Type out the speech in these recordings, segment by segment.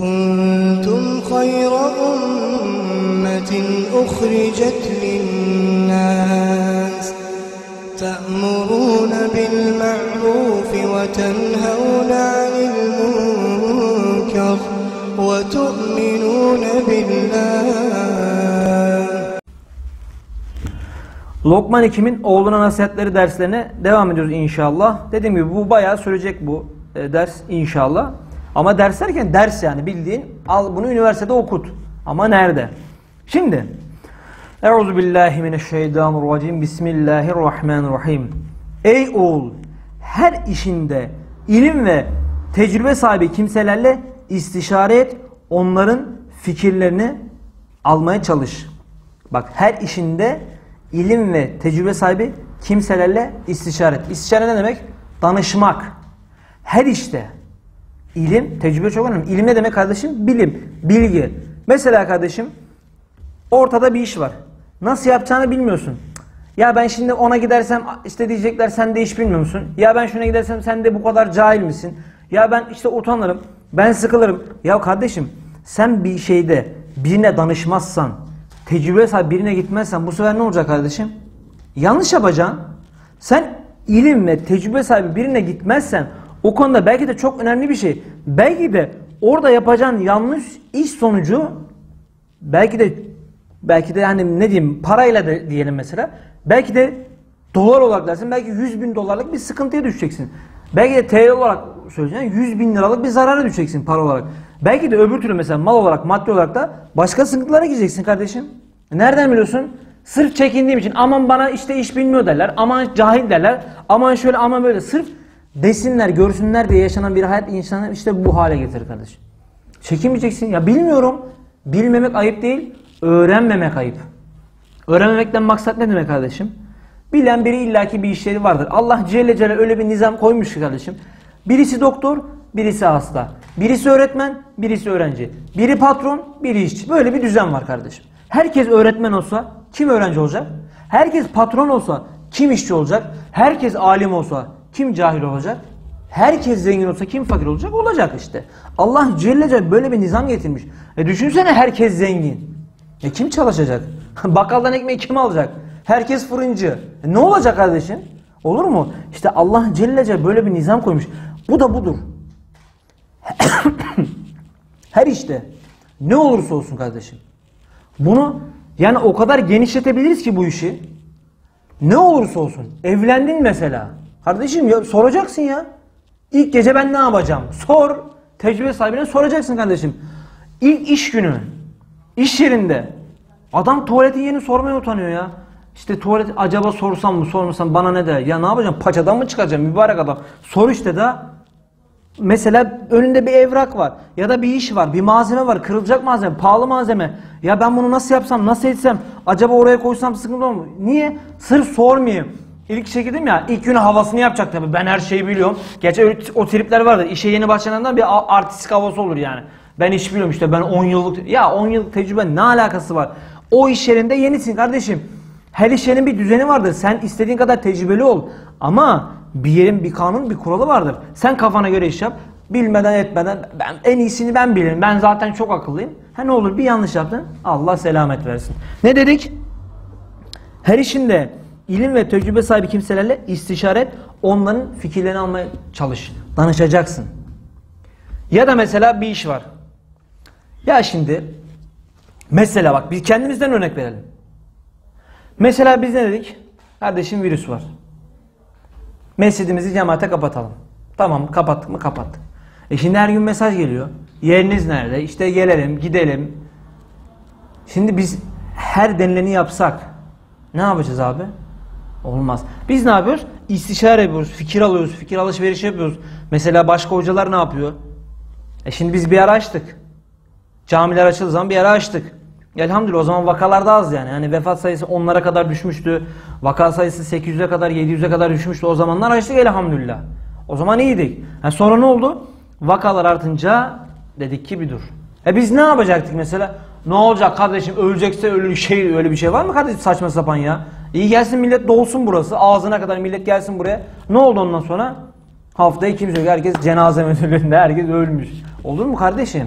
كنتم خير أمة أخرجت للناس تأمرون بالمعروف وتنهون عن المنكر وتؤمنون بالله Lokman Hekim'in oğluna nasihatleri derslerine devam ediyoruz inşallah. Dediğim gibi bu bayağı sürecek bu e, ders inşallah. Ama ders derken ders yani bildiğin al bunu üniversitede okut. Ama nerede? Şimdi Euzu billahi mineşşeytanirracim. Bismillahirrahmanirrahim. Ey oğul, her işinde ilim ve tecrübe sahibi kimselerle istişare et, onların fikirlerini almaya çalış. Bak her işinde ilim ve tecrübe sahibi kimselerle istişare et. İstişare ne demek? Danışmak. Her işte ilim, tecrübe çok önemli. İlim ne demek kardeşim? Bilim, bilgi. Mesela kardeşim ortada bir iş var. Nasıl yapacağını bilmiyorsun. Ya ben şimdi ona gidersem işte diyecekler sen de iş bilmiyor musun? Ya ben şuna gidersem sen de bu kadar cahil misin? Ya ben işte utanırım. Ben sıkılırım. Ya kardeşim sen bir şeyde birine danışmazsan, tecrübe sahibi birine gitmezsen bu sefer ne olacak kardeşim? Yanlış yapacaksın. Sen ilim ve tecrübe sahibi birine gitmezsen o konuda belki de çok önemli bir şey. Belki de orada yapacağın yanlış iş sonucu belki de belki de hani ne diyeyim parayla da diyelim mesela belki de dolar olarak dersin belki 100 bin dolarlık bir sıkıntıya düşeceksin. Belki de TL olarak söyleyeceksin 100 bin liralık bir zarara düşeceksin para olarak. Belki de öbür türlü mesela mal olarak maddi olarak da başka sıkıntılara gireceksin kardeşim. Nereden biliyorsun? Sırf çekindiğim için aman bana işte iş bilmiyor derler. Aman cahil derler. Aman şöyle aman böyle. Sırf desinler görsünler diye yaşanan bir hayat insanı işte bu hale getirir kardeşim. Çekinmeyeceksin. Ya bilmiyorum. Bilmemek ayıp değil. Öğrenmemek ayıp. Öğrenmemekten maksat ne demek kardeşim? Bilen biri illaki bir işleri vardır. Allah Celle Celle öyle bir nizam koymuş ki kardeşim. Birisi doktor, birisi hasta. Birisi öğretmen, birisi öğrenci. Biri patron, biri işçi. Böyle bir düzen var kardeşim. Herkes öğretmen olsa kim öğrenci olacak? Herkes patron olsa kim işçi olacak? Herkes alim olsa kim cahil olacak? Herkes zengin olsa kim fakir olacak? Olacak işte. Allah Celle Celle böyle bir nizam getirmiş. E düşünsene herkes zengin. E kim çalışacak? Bakkaldan ekmeği kim alacak? Herkes fırıncı. E ne olacak kardeşim? Olur mu? İşte Allah Celle Celle böyle bir nizam koymuş. Bu da budur. Her işte ne olursa olsun kardeşim. Bunu yani o kadar genişletebiliriz ki bu işi. Ne olursa olsun. Evlendin mesela. Kardeşim ya soracaksın ya. İlk gece ben ne yapacağım? Sor. Tecrübe sahibine soracaksın kardeşim. İlk iş günü. iş yerinde. Adam tuvaletin yerini sormaya utanıyor ya. İşte tuvalet acaba sorsam mı sormasam bana ne der? Ya ne yapacağım? Paçadan mı çıkacağım? Mübarek adam. Sor işte da. Mesela önünde bir evrak var ya da bir iş var, bir malzeme var, kırılacak malzeme, pahalı malzeme. Ya ben bunu nasıl yapsam, nasıl etsem, acaba oraya koysam sıkıntı olur mu? Niye? Sırf sormayayım. İlk dedim ya, ilk günü havasını yapacak tabii. Ben her şeyi biliyorum. Gerçi o tripler vardır. İşe yeni başlayandan bir artistik havası olur yani. Ben iş biliyorum işte ben 10 yıllık, ya 10 yıllık tecrübe ne alakası var? O iş yerinde yenisin kardeşim. Her iş yerinin bir düzeni vardır. Sen istediğin kadar tecrübeli ol. Ama bir yerin bir kanun bir kuralı vardır. Sen kafana göre iş yap. Bilmeden etmeden ben en iyisini ben bilirim. Ben zaten çok akıllıyım. Ha ne olur bir yanlış yaptın. Allah selamet versin. Ne dedik? Her işinde ilim ve tecrübe sahibi kimselerle istişare et. Onların fikirlerini almaya çalış. Danışacaksın. Ya da mesela bir iş var. Ya şimdi mesela bak biz kendimizden örnek verelim. Mesela biz ne dedik? Kardeşim virüs var. Mescidimizi cemaate kapatalım. Tamam kapattık mı kapattık. E şimdi her gün mesaj geliyor. Yeriniz nerede? İşte gelelim, gidelim. Şimdi biz her denileni yapsak ne yapacağız abi? Olmaz. Biz ne yapıyoruz? İstişare yapıyoruz, fikir alıyoruz, fikir alışverişi yapıyoruz. Mesela başka hocalar ne yapıyor? E şimdi biz bir ara açtık. Camiler açıldığı zaman bir ara açtık. Elhamdülillah o zaman vakalar da az yani. Yani vefat sayısı onlara kadar düşmüştü. Vaka sayısı 800'e kadar 700'e kadar düşmüştü. O zamanlar açtık elhamdülillah. O zaman iyiydik. Ha sonra ne oldu? Vakalar artınca dedik ki bir dur. E biz ne yapacaktık mesela? Ne olacak kardeşim ölecekse öyle şey öyle bir şey var mı kardeşim saçma sapan ya? İyi gelsin millet dolsun burası. Ağzına kadar millet gelsin buraya. Ne oldu ondan sonra? Haftaya kimse yok. Herkes cenaze müdürlüğünde. Herkes ölmüş. Olur mu kardeşim?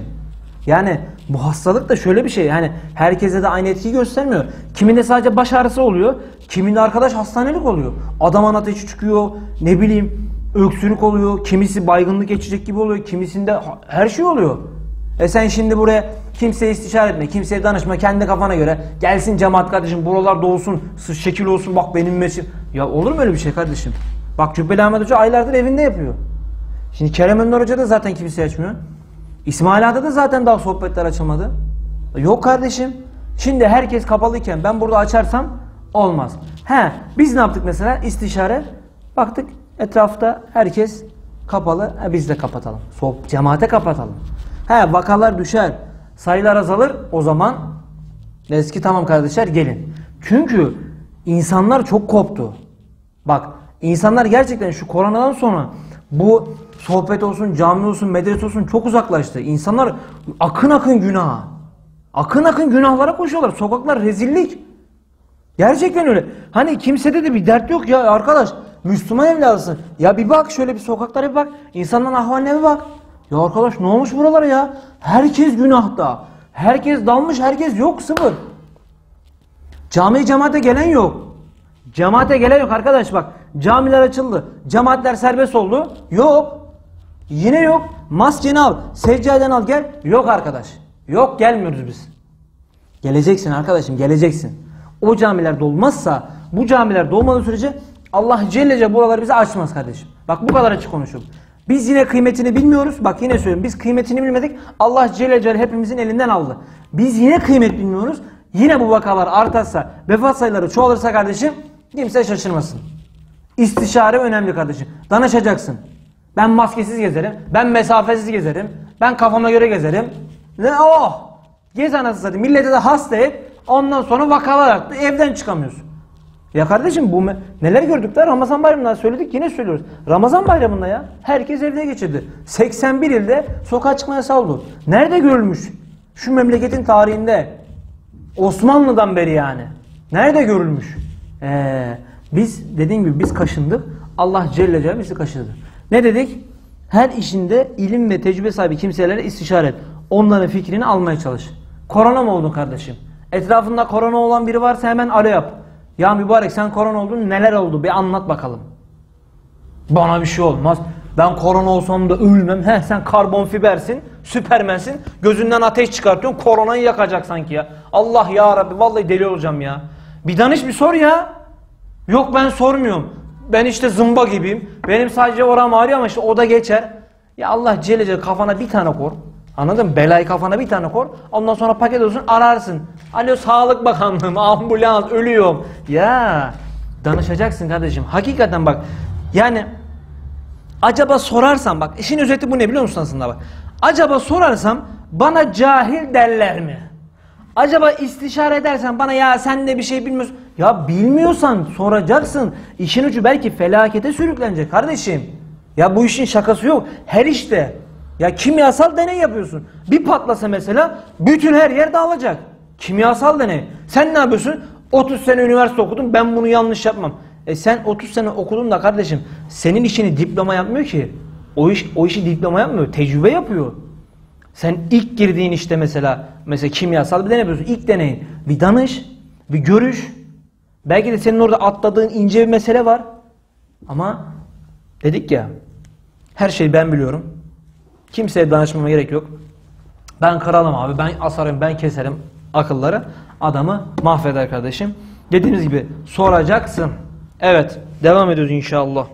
Yani bu hastalık da şöyle bir şey. Yani herkese de aynı etkiyi göstermiyor. Kiminde sadece baş ağrısı oluyor. Kiminde arkadaş hastanelik oluyor. Adamın ateşi çıkıyor. Ne bileyim öksürük oluyor. Kimisi baygınlık geçecek gibi oluyor. Kimisinde her şey oluyor. E sen şimdi buraya kimseye istişare etme, kimseye danışma, kendi kafana göre. Gelsin cemaat kardeşim buralar dolsun, şekil olsun bak benim mesin. Ya olur mu öyle bir şey kardeşim? Bak Cübbeli Ahmet Hoca aylardır evinde yapıyor. Şimdi Kerem Önder Hoca da zaten kimse açmıyor. İsmail Ağa'da da zaten daha sohbetler açılmadı. Yok kardeşim. Şimdi herkes kapalıyken ben burada açarsam olmaz. He biz ne yaptık mesela? İstişare. Baktık etrafta herkes kapalı. He, biz de kapatalım. Sohb cemaate kapatalım. He vakalar düşer. Sayılar azalır. O zaman deriz ki tamam kardeşler gelin. Çünkü insanlar çok koptu. Bak insanlar gerçekten şu koronadan sonra bu sohbet olsun, cami olsun, medrese olsun çok uzaklaştı. İnsanlar akın akın günaha. Akın akın günahlara koşuyorlar. Sokaklar rezillik. Gerçekten öyle. Hani kimsede de bir dert yok ya arkadaş. Müslüman evladısın. Ya bir bak şöyle bir sokaklara bir bak. İnsanların ahvaline bir bak. Ya arkadaş ne olmuş buralara ya? Herkes günahta. Herkes dalmış, herkes yok sıfır. Cami cemaate gelen yok. Cemaate gelen yok arkadaş bak. Camiler açıldı. Cemaatler serbest oldu. Yok. Yine yok. Maskeni al. Seccaden al gel. Yok arkadaş. Yok gelmiyoruz biz. Geleceksin arkadaşım geleceksin. O camiler dolmazsa bu camiler dolmadığı sürece Allah Celle Celle buraları bize açmaz kardeşim. Bak bu kadar açık konuşuyorum. Biz yine kıymetini bilmiyoruz. Bak yine söylüyorum. Biz kıymetini bilmedik. Allah Celle Celle hepimizin elinden aldı. Biz yine kıymet bilmiyoruz. Yine bu vakalar artarsa, vefat sayıları çoğalırsa kardeşim kimse şaşırmasın. İstişare önemli kardeşim. Danışacaksın. Ben maskesiz gezerim. Ben mesafesiz gezerim. Ben kafama göre gezerim. Ne oh! Gez anasını satayım. Millete de hasta et. Ondan sonra vakalar arttı. Evden çıkamıyorsun. Ya kardeşim bu neler gördük de Ramazan bayramında söyledik yine söylüyoruz. Ramazan bayramında ya herkes evde geçirdi. 81 ilde sokağa çıkma yasağı oldu. Nerede görülmüş? Şu memleketin tarihinde. Osmanlı'dan beri yani. Nerede görülmüş? Ee, biz dediğim gibi biz kaşındık. Allah Celle Celle bizi kaşıdı. Ne dedik? Her işinde ilim ve tecrübe sahibi kimselere istişare et. Onların fikrini almaya çalış. Korona mı oldun kardeşim? Etrafında korona olan biri varsa hemen alo yap. Ya mübarek sen korona oldun neler oldu bir anlat bakalım. Bana bir şey olmaz. Ben korona olsam da ölmem. He sen karbon fibersin, süpermensin. Gözünden ateş çıkartıyorsun. Koronayı yakacak sanki ya. Allah ya Rabbi vallahi deli olacağım ya. Bir danış bir sor ya. Yok ben sormuyorum. Ben işte zımba gibiyim. Benim sadece oram ağrıyor ama işte o da geçer. Ya Allah Celle kafana bir tane kor. Anladın mı? Belayı kafana bir tane kor. Ondan sonra paket olsun ararsın. Alo Sağlık Bakanlığım, ambulans, ölüyorum. Ya danışacaksın kardeşim. Hakikaten bak. Yani acaba sorarsam bak işin özeti bu ne biliyor musun aslında bak. Acaba sorarsam bana cahil derler mi? Acaba istişare edersen bana ya sen de bir şey bilmiyorsun. Ya bilmiyorsan soracaksın. İşin ucu belki felakete sürüklenecek kardeşim. Ya bu işin şakası yok. Her işte. Ya kimyasal deney yapıyorsun. Bir patlasa mesela bütün her yer dağılacak. Kimyasal deney. Sen ne yapıyorsun? 30 sene üniversite okudum ben bunu yanlış yapmam. E sen 30 sene okudun da kardeşim senin işini diploma yapmıyor ki. O iş o işi diploma yapmıyor. Tecrübe yapıyor. Sen ilk girdiğin işte mesela mesela kimyasal bir deney yapıyorsun. İlk deneyin. Bir danış, bir görüş. Belki de senin orada atladığın ince bir mesele var. Ama dedik ya her şeyi ben biliyorum. Kimseye danışmama gerek yok. Ben kralım abi. Ben asarım, ben keserim akılları. Adamı mahveder kardeşim. Dediğimiz gibi soracaksın. Evet, devam ediyoruz inşallah.